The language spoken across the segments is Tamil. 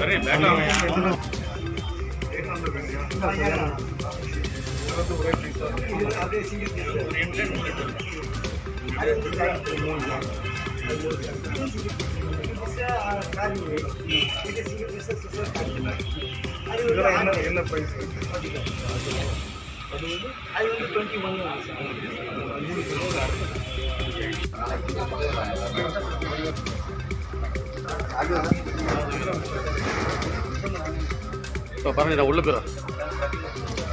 अरे என்ன பிரைஸ் இப்போ பாருங்க உள்ள போயிடும்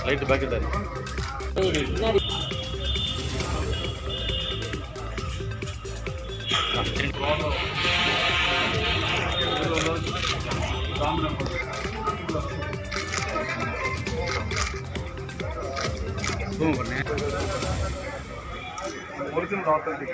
லைட்டு பேக்கெட் தான் ஒரிஜினல் ஆத்தன்டிக்